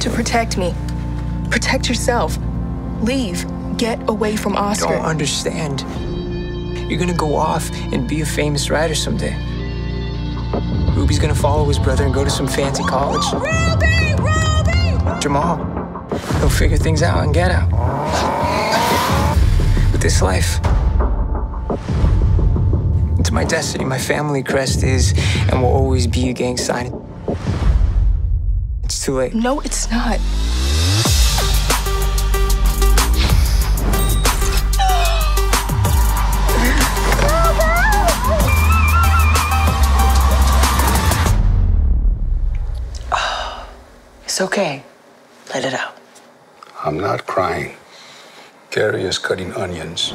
to protect me. Protect yourself. Leave. Get away from Oscar. You don't understand. You're gonna go off and be a famous writer someday. Ruby's gonna follow his brother and go to some fancy college. Ruby! Ruby! Jamal, he'll figure things out and get out. But this life, it's my destiny. My family crest is and will always be a gang sign. It's too late. No, it's not. It's okay. Let it out. I'm not crying. Gary is cutting onions.